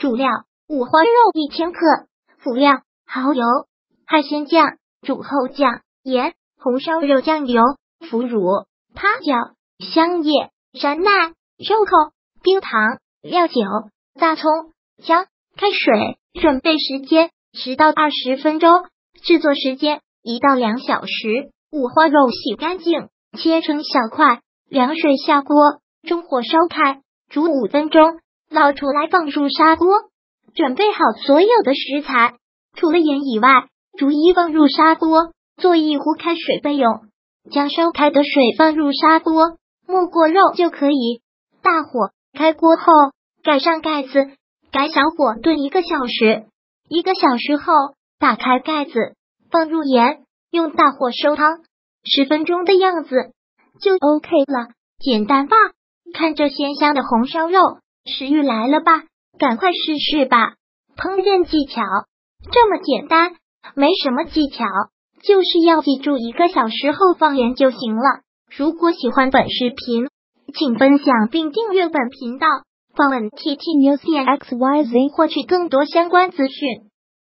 主料五花肉一千克，辅料蚝油、海鲜酱、煮后酱、盐、红烧肉酱油、腐乳、趴椒、香叶、山奈、肉蔻、冰糖、料酒、大葱、姜、开水。准备时间十到二十分钟，制作时间一到两小时。五花肉洗干净，切成小块，凉水下锅，中火烧开，煮五分钟，捞出来放入砂锅。准备好所有的食材，除了盐以外，逐一放入砂锅，做一壶开水备用。将烧开的水放入砂锅，没过肉就可以。大火开锅后，盖上盖子，改小火炖一个小时。一个小时后，打开盖子，放入盐。用大火收汤，十分钟的样子就 OK 了，简单吧？看这鲜香的红烧肉，食欲来了吧？赶快试试吧！烹饪技巧这么简单，没什么技巧，就是要记住一个小时后放盐就行了。如果喜欢本视频，请分享并订阅本频道，访问 TT News X Y Z 获取更多相关资讯。